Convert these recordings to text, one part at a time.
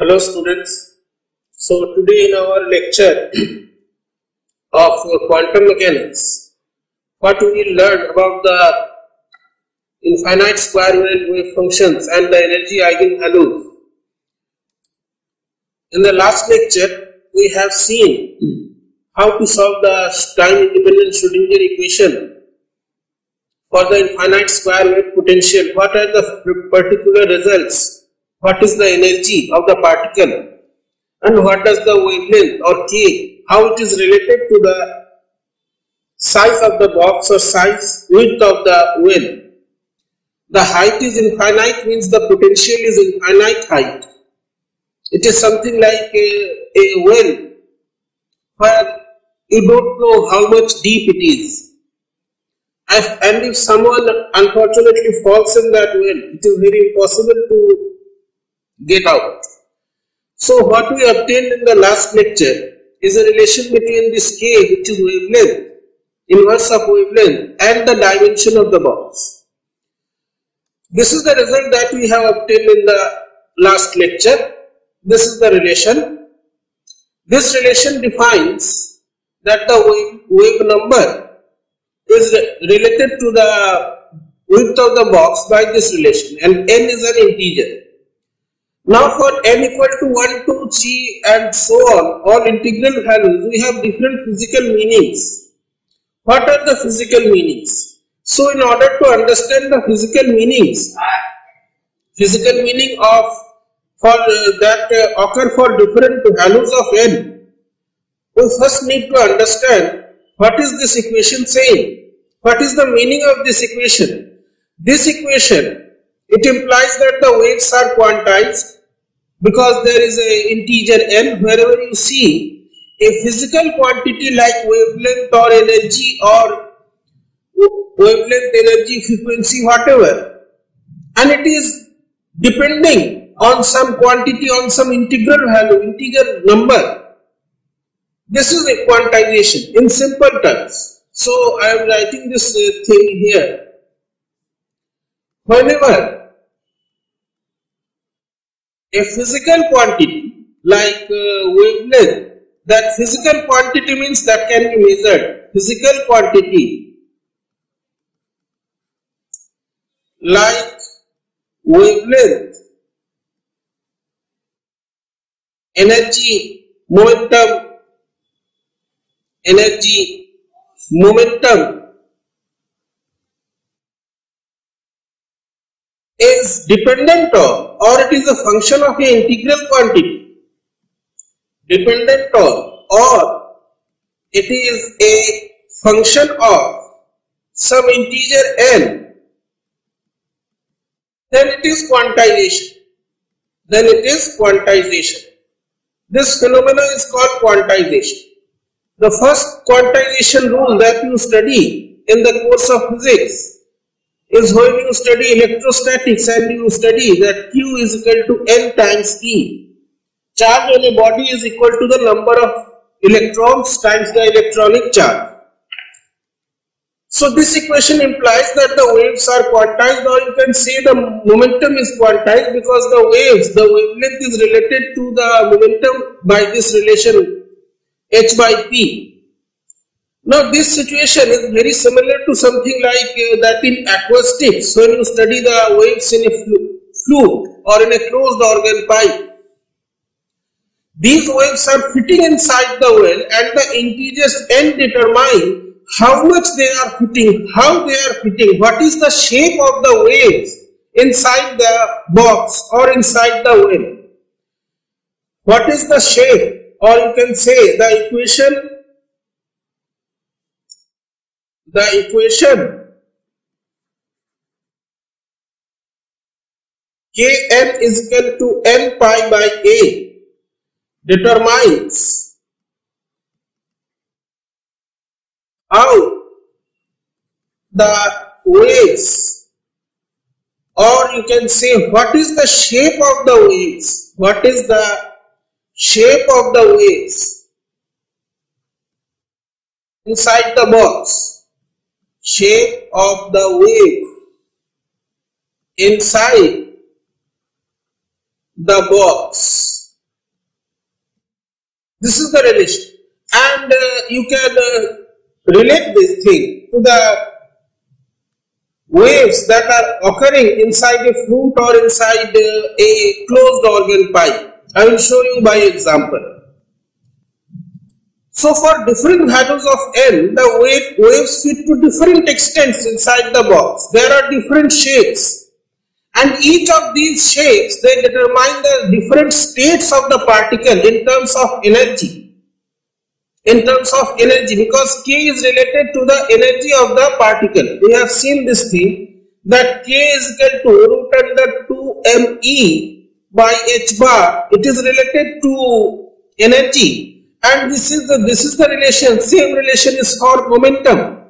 Hello students. So today in our lecture of quantum mechanics, what we learned about the infinite square wave functions and the energy eigenvalues. In the last lecture, we have seen how to solve the time independent Schrodinger equation for the infinite square wave potential. What are the particular results? What is the energy of the particle? And what does the wavelength or k, how it is related to the size of the box or size width of the well. The height is infinite means the potential is infinite height. It is something like a, a well where you don't know how much deep it is and if someone unfortunately falls in that well, it is very impossible to get out. So what we obtained in the last lecture is a relation between this k which is wavelength, inverse of wavelength and the dimension of the box. This is the result that we have obtained in the last lecture. This is the relation. This relation defines that the wave, wave number is related to the width of the box by this relation and n is an integer. Now for n equal to 1, 2, 3 and so on, all integral values, we have different physical meanings. What are the physical meanings? So in order to understand the physical meanings, physical meaning of for uh, that uh, occur for different values of n, we first need to understand what is this equation saying? What is the meaning of this equation? This equation, it implies that the waves are quantized because there is an integer n wherever you see a physical quantity like wavelength or energy or wavelength, energy, frequency, whatever and it is depending on some quantity, on some integral value, integer number. This is a quantization in simple terms. So I am writing this uh, thing here. Whenever a physical quantity like uh, wavelength, that physical quantity means that can be measured. Physical quantity. Like wavelength, energy, momentum, energy momentum is dependent on or it is a function of an integral quantity. Dependent on or it is a function of some integer n then it is quantization. Then it is quantization. This phenomenon is called quantization. The first quantization rule that you study in the course of physics is when you study electrostatics and you study that Q is equal to N times E. Charge on a body is equal to the number of electrons times the electronic charge. So this equation implies that the waves are quantized or you can say the momentum is quantized because the waves, the wavelength is related to the momentum by this relation h by p. Now this situation is very similar to something like uh, that in acoustics when you study the waves in a flute or in a closed organ pipe. These waves are fitting inside the well and the integers n determine how much they are fitting, how they are fitting, what is the shape of the waves inside the box or inside the well. What is the shape? or you can say the equation the equation kn is equal to n pi by a determines how the waves or you can say what is the shape of the waves what is the shape of the waves inside the box shape of the wave inside the box This is the relation. And uh, you can uh, relate this thing to the waves that are occurring inside a flute or inside uh, a closed organ pipe. I will show you by example. So for different values of n, the wave, waves fit to different extents inside the box. There are different shapes. And each of these shapes, they determine the different states of the particle in terms of energy. In terms of energy, because K is related to the energy of the particle. We have seen this thing that K is equal to root under 2 ME by H bar. It is related to energy and this is the this is the relation same relation is for momentum.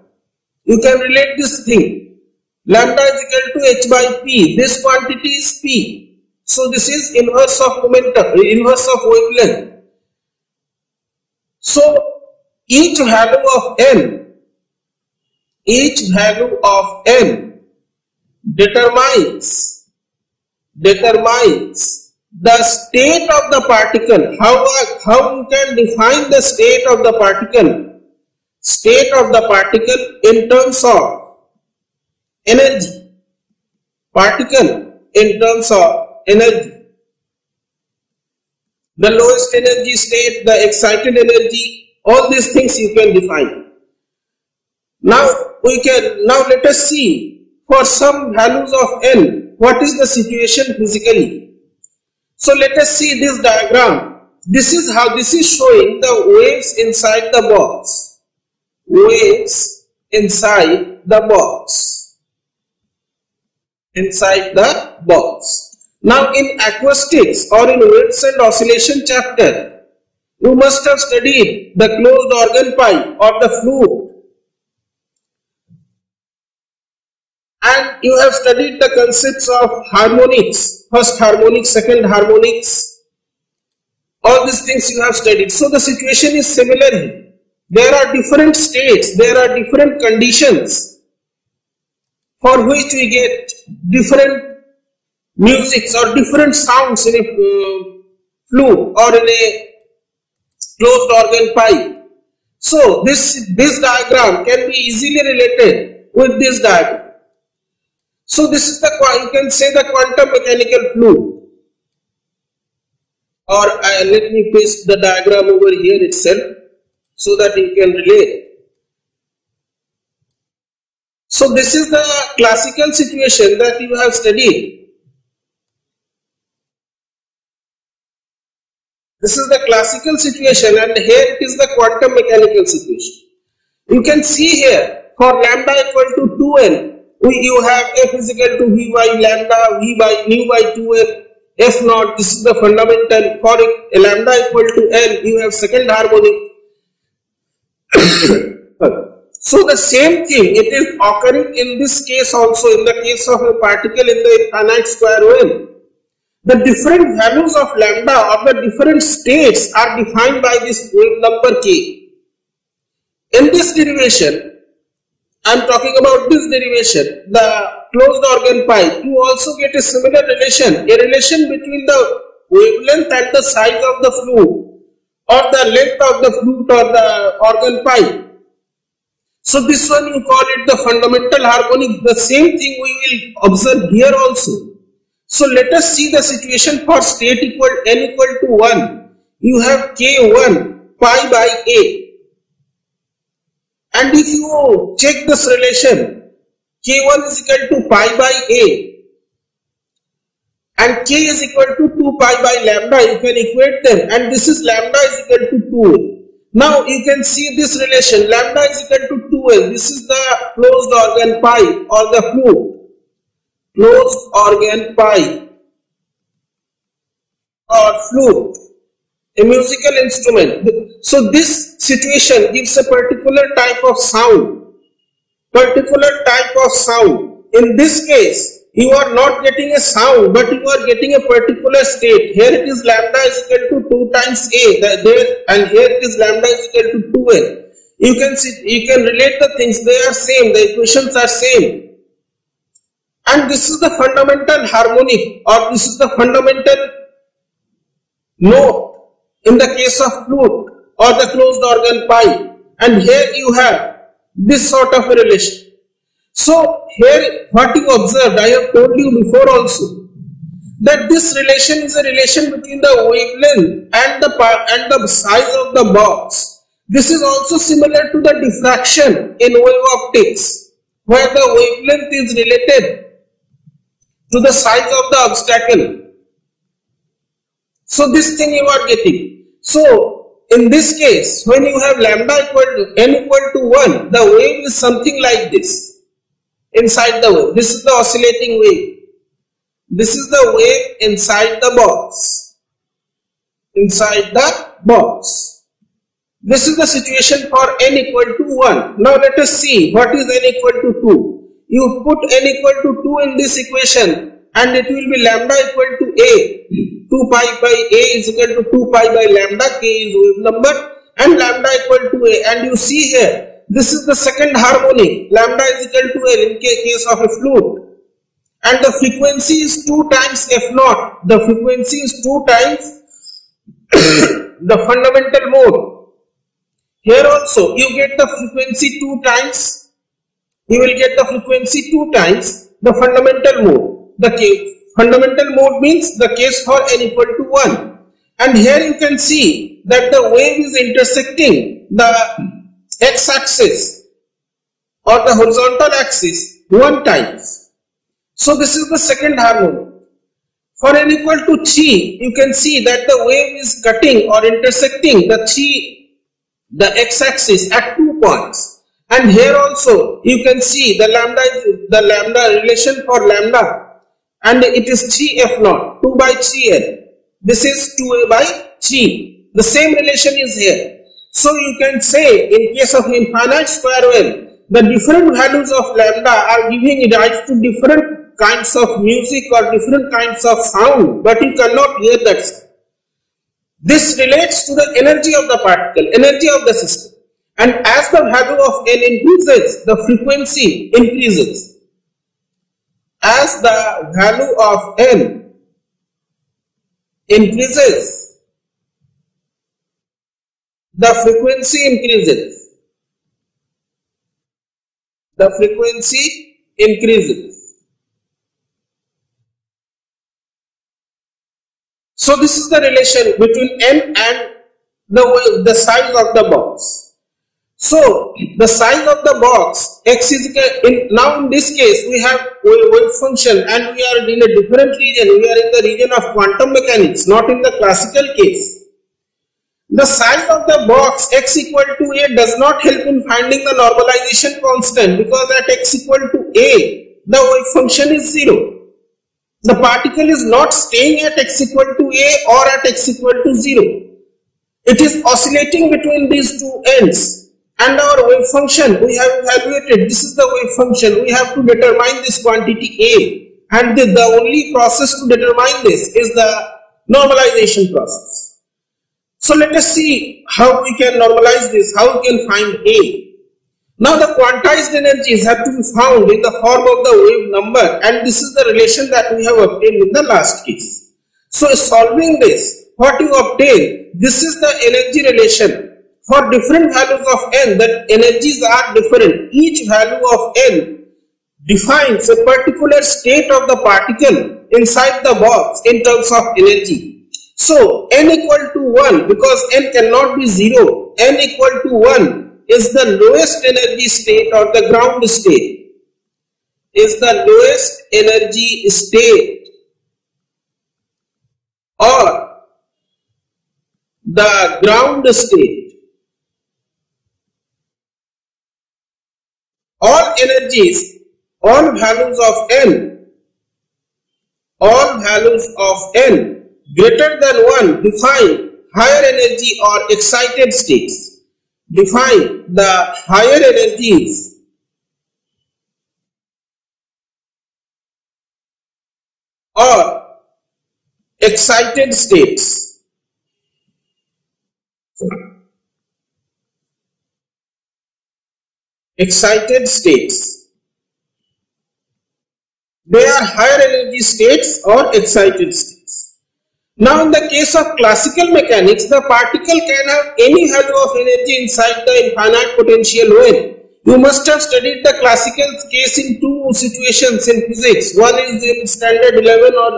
You can relate this thing. Lambda is equal to h by p. This quantity is p. So this is inverse of momentum inverse of wavelength. So each value of n each value of n determines determines the state of the particle, how, how can define the state of the particle, state of the particle in terms of energy, particle in terms of energy. The lowest energy state, the excited energy, all these things you can define. Now we can, now let us see for some values of L, what is the situation physically. So let us see this diagram. This is how this is showing the waves inside the box. Waves inside the box. Inside the box. Now in acoustics or in waves and oscillation chapter, you must have studied the closed organ pipe or the flute and you have studied the concepts of harmonics, first harmonics, second harmonics, all these things you have studied. So the situation is similar here. There are different states, there are different conditions for which we get different musics or different sounds in a uh, flute or in a closed organ pipe. So this, this diagram can be easily related with this diagram. So this is the, you can say the quantum mechanical flute. Or uh, let me paste the diagram over here itself so that you can relate. So this is the classical situation that you have studied. This is the classical situation and here it is the quantum mechanical situation. You can see here for lambda equal to 2n we, you have f is equal to v by lambda, v by nu by 2f, f naught, this is the fundamental. For a lambda equal to l. you have second harmonic. so the same thing, it is occurring in this case also, in the case of a particle in the infinite square wave. The different values of lambda of the different states are defined by this number k. In this derivation, I am talking about this derivation, the closed organ pipe, you also get a similar relation, a relation between the wavelength and the size of the flute or the length of the flute or the organ pipe. So this one you call it the fundamental harmonic, the same thing we will observe here also. So let us see the situation for state equal n equal to 1. You have k1 pi by a and if you check this relation, K1 is equal to pi by A and K is equal to 2 pi by lambda, you can equate them and this is lambda is equal to 2. Now you can see this relation, lambda is equal to 2L. This is the closed organ pipe or the flute. Closed organ pipe or flute a musical instrument. So this situation gives a particular type of sound, particular type of sound. In this case, you are not getting a sound, but you are getting a particular state. Here it is lambda is equal to 2 times A, there, and here it is lambda is equal to 2N. You can see, you can relate the things, they are same, the equations are same. And this is the fundamental harmonic or this is the fundamental note in the case of flute or the closed organ pipe and here you have this sort of a relation. So here what you observed, I have told you before also that this relation is a relation between the wavelength and the and the size of the box. This is also similar to the diffraction in wave optics where the wavelength is related to the size of the obstacle. So this thing you are getting. So in this case, when you have lambda equal to n equal to 1, the wave is something like this inside the wave. This is the oscillating wave. This is the wave inside the box. Inside the box. This is the situation for n equal to 1. Now let us see what is n equal to 2. You put n equal to 2 in this equation and it will be lambda equal to a. 2 pi by a is equal to 2 pi by lambda. K is wave number. And lambda equal to a. And you see here this is the second harmonic lambda is equal to a in case of a flute and the frequency is 2 times f naught. The frequency is 2 times the fundamental mode. Here also you get the frequency 2 times. You will get the frequency 2 times the fundamental mode the case. Fundamental mode means the case for n equal to 1. And here you can see that the wave is intersecting the x-axis or the horizontal axis one times. So this is the second harmonic. For n equal to 3, you can see that the wave is cutting or intersecting the 3, the x-axis at two points. And here also you can see the lambda the lambda relation for lambda and it is 3f naught 2 by 3l this is 2a by 3 the same relation is here so you can say in case of infinite square wave the different values of lambda are giving rise to different kinds of music or different kinds of sound but you cannot hear that. This relates to the energy of the particle, energy of the system. And as the value of n increases, the frequency increases as the value of n increases, the frequency increases. The frequency increases. So this is the relation between n and the, the size of the box. So the size of the box x is in now in this case we have wave function and we are in a different region we are in the region of quantum mechanics not in the classical case. The size of the box x equal to a does not help in finding the normalization constant because at x equal to a the wave function is 0. The particle is not staying at x equal to a or at x equal to 0. It is oscillating between these two ends and our wave function we have evaluated. This is the wave function. We have to determine this quantity a. And the, the only process to determine this is the normalization process. So let us see how we can normalize this how we can find a. Now the quantized energies have to be found in the form of the wave number. And this is the relation that we have obtained in the last case. So solving this what you obtain this is the energy relation for different values of n that energies are different. Each value of n defines a particular state of the particle inside the box in terms of energy. So n equal to 1 because n cannot be 0 n equal to 1 is the lowest energy state or the ground state. Is the lowest energy state or the ground state all energies, all values of n, all values of n greater than 1 define higher energy or excited states. Define the higher energies or excited states. Excited states. They are higher energy states or excited states. Now in the case of classical mechanics, the particle can have any value of energy inside the infinite potential well. You must have studied the classical case in two situations in physics. One is in standard 11 or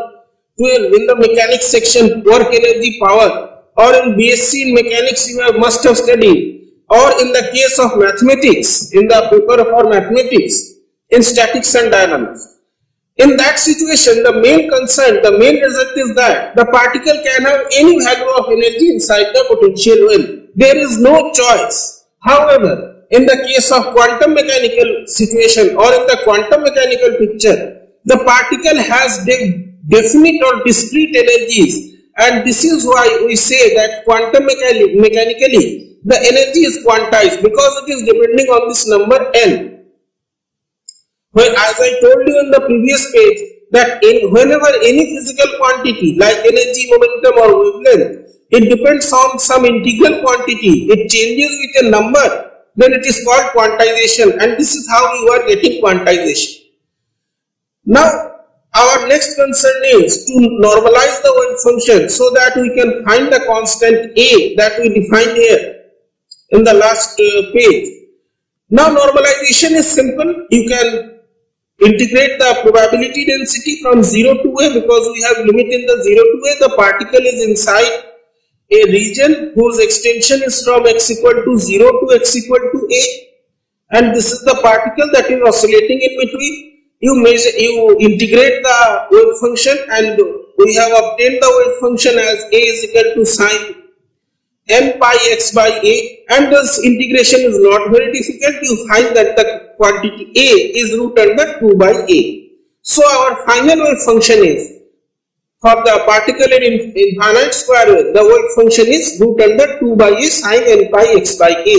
12 in the mechanics section work energy power or in BSc in mechanics you have must have studied or in the case of mathematics in the paper for mathematics in statics and dynamics. In that situation, the main concern, the main result is that the particle can have any value of energy inside the potential well. There is no choice. However, in the case of quantum mechanical situation or in the quantum mechanical picture, the particle has de definite or discrete energies and this is why we say that quantum mechanically the energy is quantized because it is depending on this number n when, as I told you in the previous page, that in, whenever any physical quantity like energy, momentum or wavelength, it depends on some integral quantity, it changes with a number, then it is called quantization and this is how you are getting quantization. Now, our next concern is to normalize the wave function so that we can find the constant A that we defined here in the last uh, page. Now normalization is simple. You can integrate the probability density from 0 to a because we have limit in the 0 to a the particle is inside a region whose extension is from x equal to 0 to x equal to a and this is the particle that is oscillating in between you measure you integrate the wave function and we have obtained the wave function as a is equal to sine n pi x by a and this integration is not very difficult. You find that the quantity a is root under 2 by a. So our final wave function is for the particular in infinite square wave the wave function is root under 2 by a sine n pi x by a.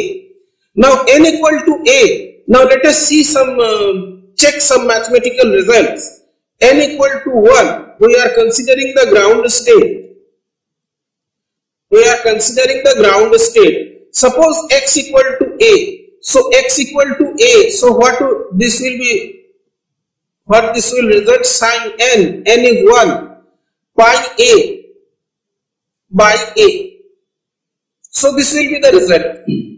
Now n equal to a. Now let us see some uh, check some mathematical results n equal to 1 we are considering the ground state we are considering the ground state. Suppose x equal to a. So x equal to a. So what this will be? What this will result? Sine n. n is 1. Pi a by a. So this will be the result.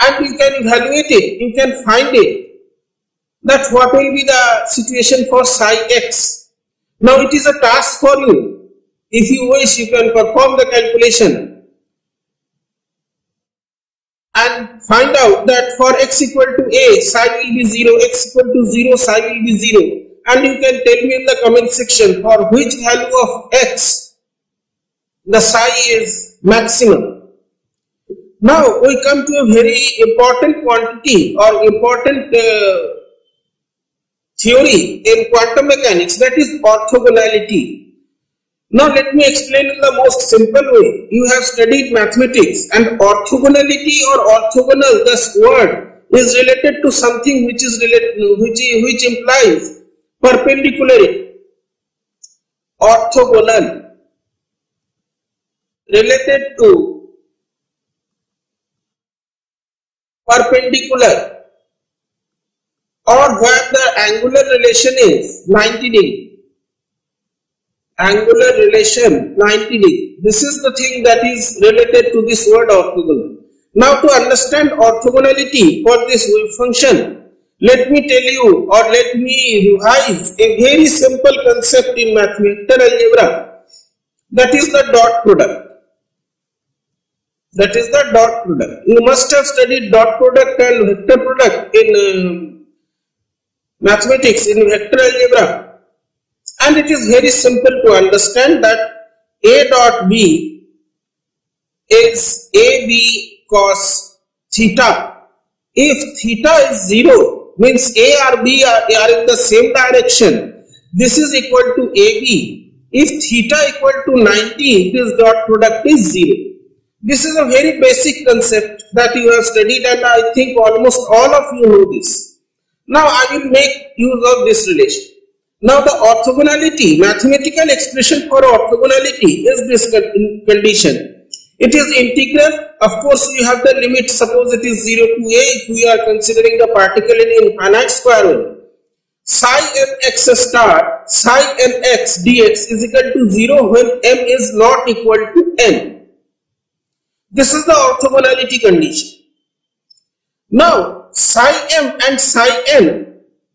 And you can evaluate it. You can find it. That what will be the situation for psi x. Now it is a task for you if you wish, you can perform the calculation and find out that for x equal to a, psi will be 0, x equal to 0, psi will be 0 and you can tell me in the comment section for which value of x the psi is maximum. Now we come to a very important quantity or important uh, theory in quantum mechanics that is orthogonality. Now let me explain in the most simple way. You have studied mathematics and orthogonality or orthogonal, this word is related to something which is related, which, which implies perpendicularity. Orthogonal related to perpendicular or where the angular relation is 90 degree angular relation 90 degree. This is the thing that is related to this word orthogonal. Now to understand orthogonality for this wave function, let me tell you or let me revise a very simple concept in mathematical algebra that is the dot product. That is the dot product. You must have studied dot product and vector product in uh, mathematics in vector algebra and it is very simple to understand that A dot B is AB cos theta. If theta is 0 means A or B are, are in the same direction. This is equal to AB. If theta equal to 90 this dot product is 0. This is a very basic concept that you have studied and I think almost all of you know this. Now I will make use of this relation. Now the orthogonality, mathematical expression for orthogonality is this condition. It is integral. Of course, you have the limit. Suppose it is 0 to a if we are considering the particle in infinite square wave. psi mx star psi mx dx is equal to 0 when m is not equal to n. This is the orthogonality condition. Now psi m and psi n.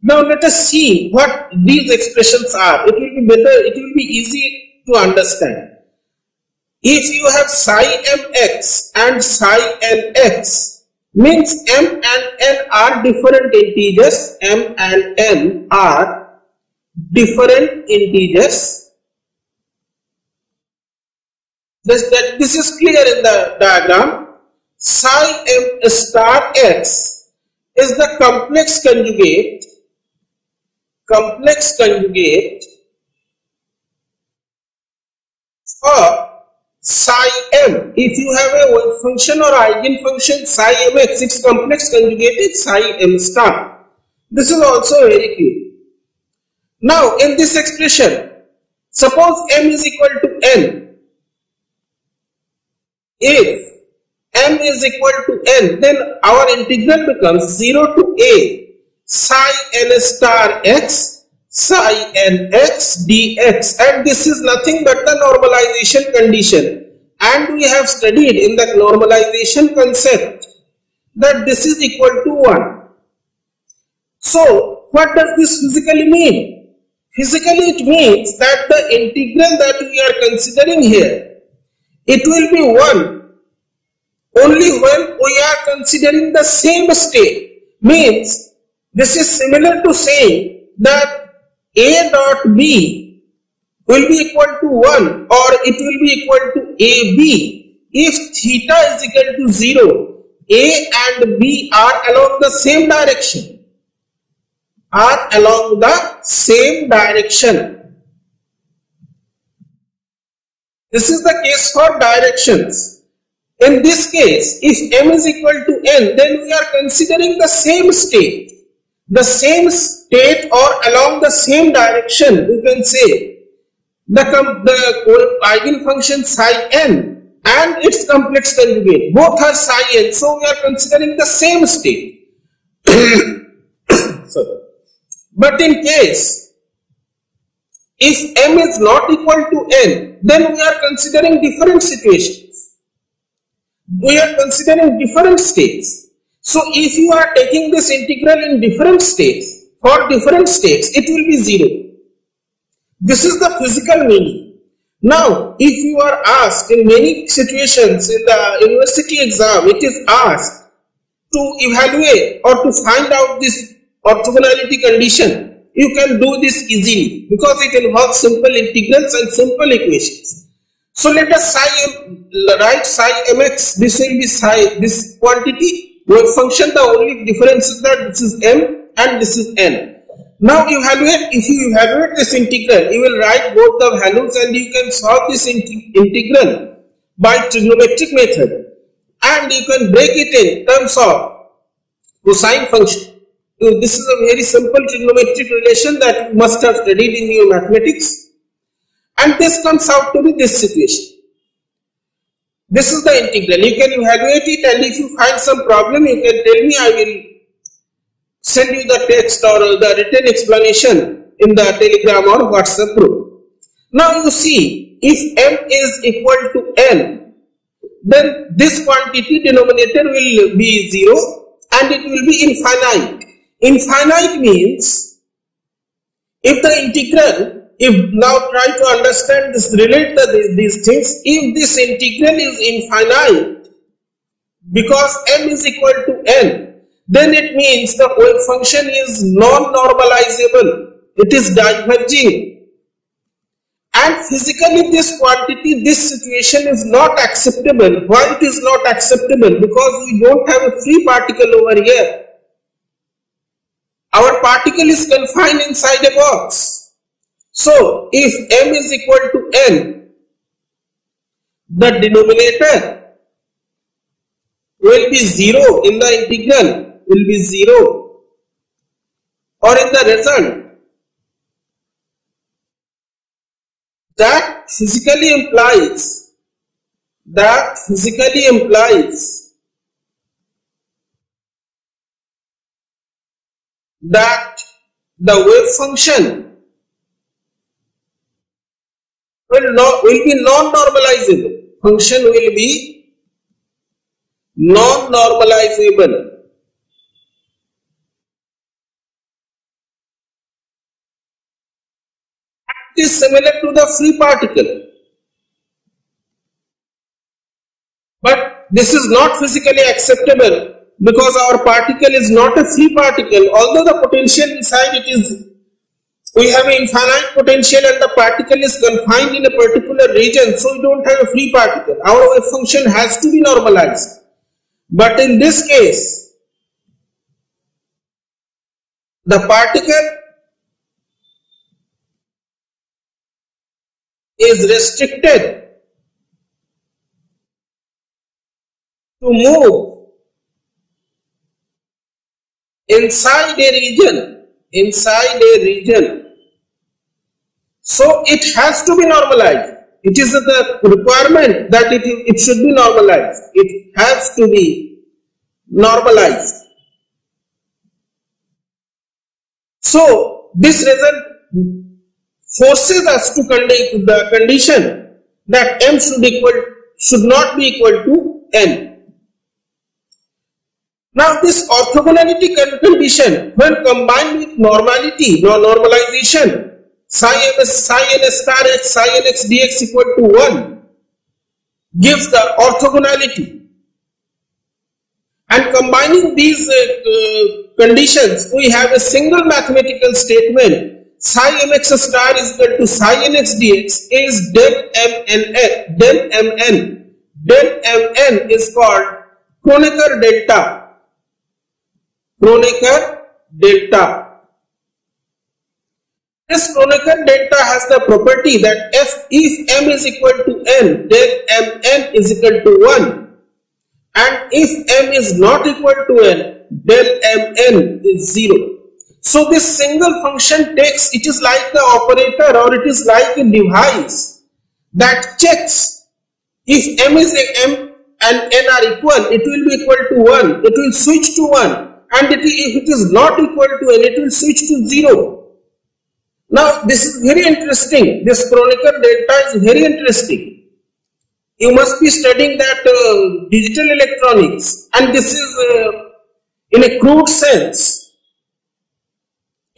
Now let us see what these expressions are. It will be better, it will be easy to understand. If you have psi mx and psi nx, means m and n are different integers m and n are different integers this, that, this is clear in the diagram psi m star x is the complex conjugate complex conjugate for psi m. If you have a wave function or eigenfunction psi mx, its complex conjugate is psi m star. This is also very clear. Now, in this expression, suppose m is equal to n. If m is equal to n, then our integral becomes 0 to a psi n star x psi nx dx and this is nothing but the normalization condition and we have studied in the normalization concept that this is equal to 1. So what does this physically mean? Physically it means that the integral that we are considering here it will be 1 only when we are considering the same state. Means this is similar to saying that a dot B will be equal to 1 or it will be equal to AB if theta is equal to 0 A and B are along the same direction. Are along the same direction this is the case for directions. In this case if m is equal to n then we are considering the same state. The same state or along the same direction, we can say the, the eigenfunction psi n and its complex conjugate, both are psi n, so we are considering the same state. but in case if m is not equal to n, then we are considering different situations. We are considering different states. So if you are taking this integral in different states, for different states, it will be 0. This is the physical meaning. Now, if you are asked in many situations in the university exam, it is asked to evaluate or to find out this orthogonality condition, you can do this easily because it involves simple integrals and simple equations. So let us psi write psi mx, this will be psi, this quantity Wave function, the only difference is that this is m and this is n. Now evaluate, if you evaluate this integral, you will write both the values and you can solve this integral by trigonometric method and you can break it in terms of cosine function. This is a very simple trigonometric relation that you must have studied in your mathematics and this comes out to be this situation. This is the integral. You can evaluate it and if you find some problem, you can tell me. I will send you the text or the written explanation in the telegram or WhatsApp group. Now you see, if m is equal to n, then this quantity denominator will be 0 and it will be infinite. Infinite means if the integral if now try to understand this, relate the, these things, if this integral is infinite, because m is equal to n, then it means the wave function is non-normalizable. It is diverging. And physically this quantity, this situation is not acceptable. Why it is not acceptable? Because we don't have a free particle over here. Our particle is confined inside a box. So, if m is equal to n, the denominator will be 0 in the integral, will be 0 or in the result. That physically implies, that physically implies that the wave function will, not, will be non-normalizable. Function will be non-normalizable. It is similar to the free particle. But this is not physically acceptable because our particle is not a free particle. Although the potential inside it is, we have an infinite potential and the particle is confined in a particular region. So we don't have a free particle. Our wave function has to be normalized. But in this case, the particle is restricted to move inside a region inside a region. So it has to be normalized. It is the requirement that it, it should be normalized. It has to be normalized. So this result forces us to conduct the condition that m should equal should not be equal to n now this orthogonality condition when combined with normality, no normalization, psi m psi n star x psi n x dx equal to 1 gives the orthogonality. And combining these uh, uh, conditions, we have a single mathematical statement. Psi mx star is equal to psi nx dx is del mn del mn del mn is called Kronecker delta Kronecker delta. This Kronecker delta has the property that if, if m is equal to n, then mn is equal to 1. And if m is not equal to n, then mn is 0. So this single function takes, it is like the operator or it is like a device that checks if m is a m and n are equal, it will be equal to 1. It will switch to 1 and it, if it is not equal to n, it will switch to 0. Now, this is very interesting. This Kronecker delta is very interesting. You must be studying that uh, digital electronics and this is uh, in a crude sense.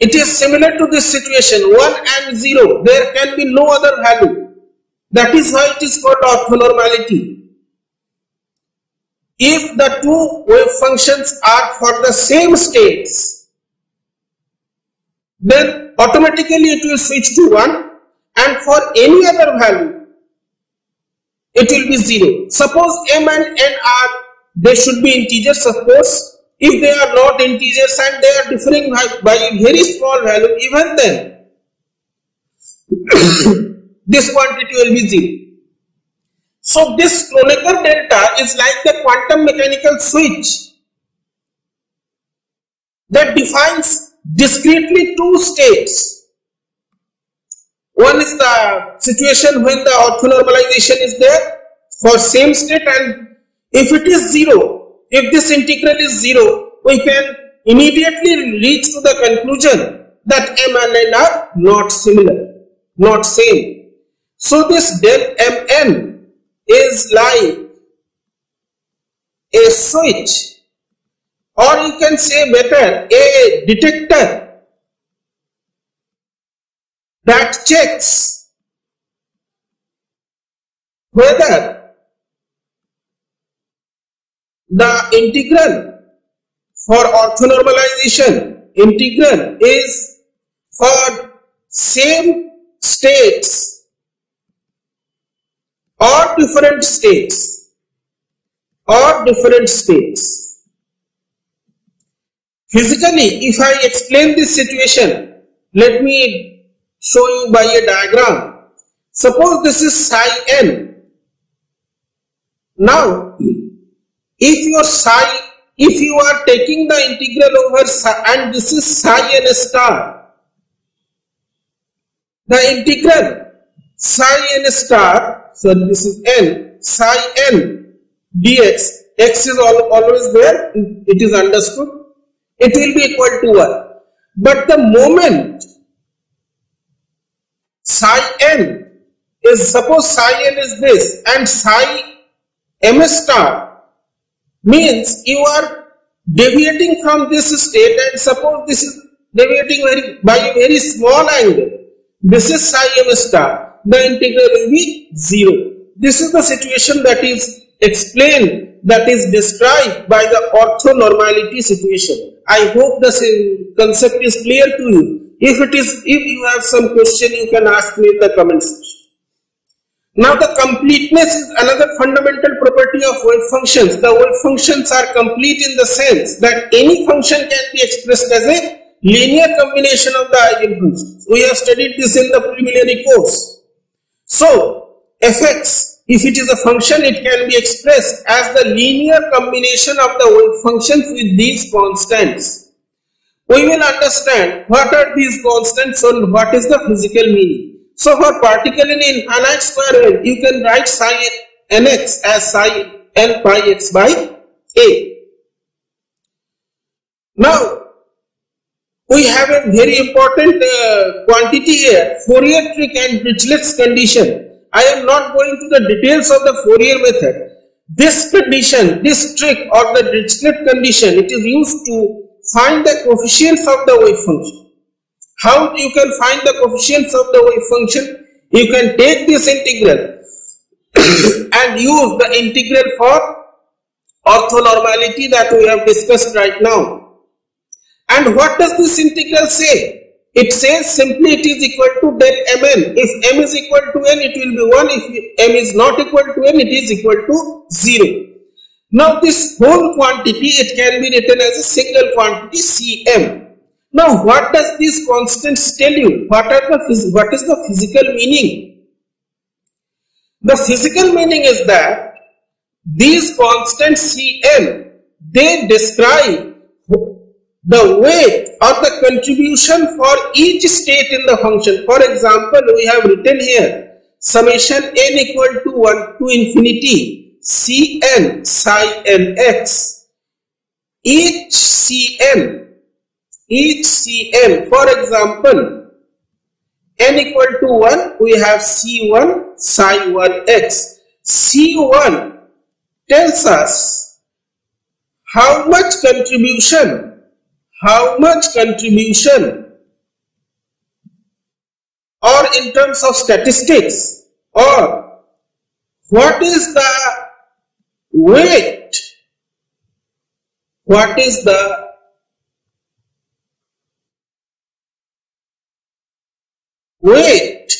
It is similar to this situation 1 and 0. There can be no other value. That is why it is called orthonormality. If the two wave functions are for the same states, then automatically it will switch to 1 and for any other value, it will be 0. Suppose m and n are, they should be integers course. If they are not integers and they are differing by, by very small value, even then, this quantity will be 0. So this Kronecker delta is like the quantum mechanical switch that defines discretely two states. One is the situation when the orthonormalization is there for same state and if it is zero, if this integral is zero, we can immediately reach to the conclusion that m and n are not similar, not same. So this del mn is like a switch or you can say better a detector that checks whether the integral for orthonormalization integral is for same states or different states or different states. Physically, if I explain this situation, let me show you by a diagram. Suppose this is psi n. Now, if your psi, if you are taking the integral over psi and this is psi n star, the integral psi n star so this is n psi n dx x is all, always there it is understood it will be equal to 1 But the moment psi n is suppose psi n is this and psi m star means you are deviating from this state and suppose this is deviating very by a very small angle. This is psi m star. The integral will be 0. This is the situation that is explained that is described by the orthonormality situation. I hope the concept is clear to you. If it is, if you have some question, you can ask me in the comment section. Now the completeness is another fundamental property of wave functions. The wave functions are complete in the sense that any function can be expressed as a linear combination of the eigenfunctions. We have studied this in the preliminary course. So fx, if it is a function, it can be expressed as the linear combination of the functions with these constants. We will understand what are these constants and what is the physical meaning. So for particularly in infinite square well, you can write psi nx as psi n pi x by a. Now, we have a very important uh, quantity here, Fourier trick and Dirichlet's condition. I am not going to the details of the Fourier method. This condition, this trick or the Dirichlet condition, it is used to find the coefficients of the wave function. How you can find the coefficients of the wave function? You can take this integral and use the integral for orthonormality that we have discussed right now. And what does this integral say? It says simply it is equal to del mn. If m is equal to n, it will be 1. If m is not equal to n, it is equal to 0. Now this whole quantity, it can be written as a single quantity Cm. Now, what does these constants tell you? What are the what is the physical meaning? The physical meaning is that these constants Cm they describe the weight or the contribution for each state in the function. For example, we have written here summation n equal to 1 to infinity Cn psi nx. Each Cn each Cn. For example, n equal to 1, we have C1 psi 1x. C1 tells us how much contribution, how much contribution? Or in terms of statistics? Or what is the weight, what is the weight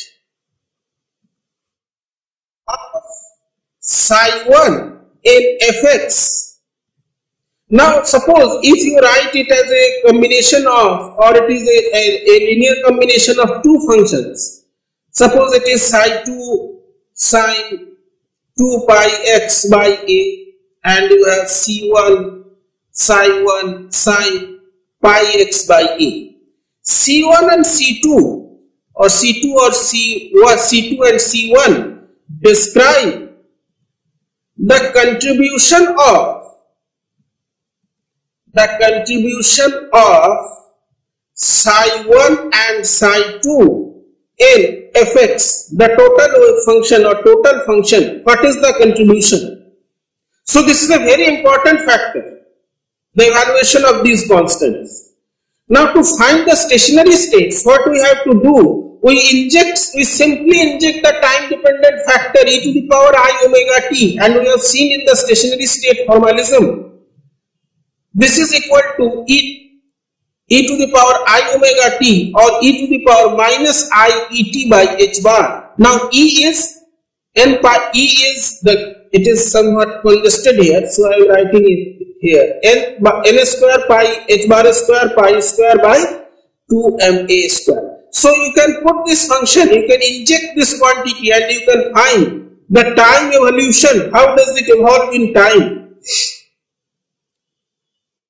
of psi 1 in fx. Now suppose if you write it as a combination of or it is a, a, a linear combination of two functions. Suppose it is psi 2 sine 2 pi x by a and you have c1 psi 1 sine pi x by a. c1 and c2 or C2 or C or C2 and C1 describe the contribution of the contribution of psi 1 and psi 2 in fx the total wave function or total function what is the contribution so this is a very important factor the evaluation of these constants now to find the stationary states, what we have to do, we inject, we simply inject the time dependent factor e to the power i omega t and we have seen in the stationary state formalism. This is equal to e, e to the power i omega t or e to the power minus i e t by h bar. Now e is n pi, e is the, it is somewhat congested here, so I am writing it here n, n square pi h bar square pi square by 2ma square. So you can put this function, you can inject this quantity and you can find the time evolution, how does it evolve in time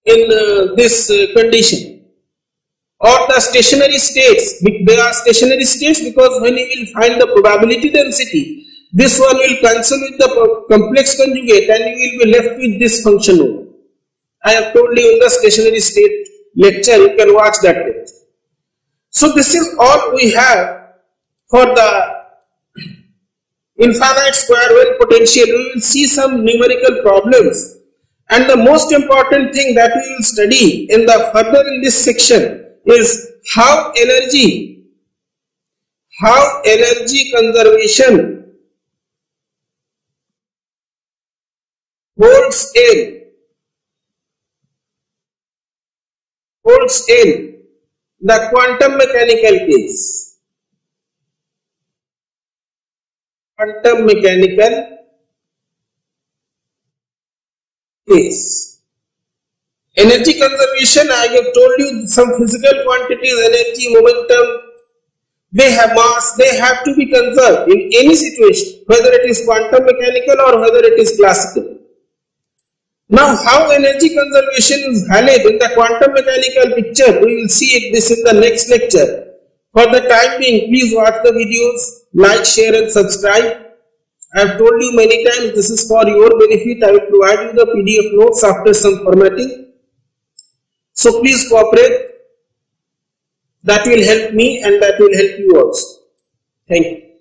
in uh, this uh, condition or the stationary states, they are stationary states because when you will find the probability density, this one will cancel with the complex conjugate and you will be left with this function only. I have told you in the stationary state lecture, you can watch that lecture. So this is all we have for the infinite square well potential. We will see some numerical problems and the most important thing that we will study in the further in this section is how energy, how energy conservation holds in holds in the quantum mechanical case. Quantum mechanical case. Energy conservation, I have told you some physical quantities, energy, momentum, they have mass, they have to be conserved in any situation, whether it is quantum mechanical or whether it is classical. Now, how energy conservation is valid in the quantum mechanical picture, we will see this in the next lecture. For the time being, please watch the videos, like, share and subscribe. I have told you many times this is for your benefit. I will provide you the PDF notes after some formatting. So please cooperate. That will help me and that will help you also. Thank you.